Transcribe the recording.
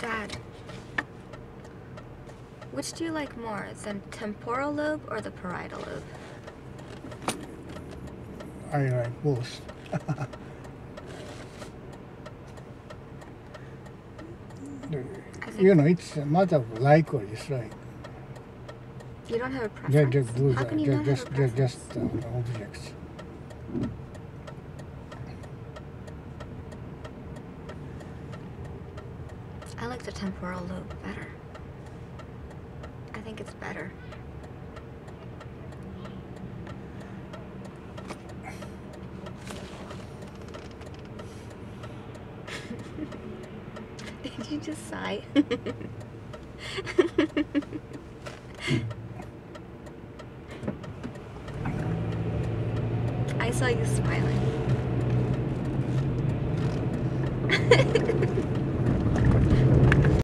Dad, which do you like more, the temporal lobe or the parietal lobe? I like both. The- I think you know, it's a matter of like or dislike. you don't have a They're just, those How can you they're not have just, a they're just uh, objects. I like the temporal lobe better. I think it's better. Did you just sigh? I saw you smiling.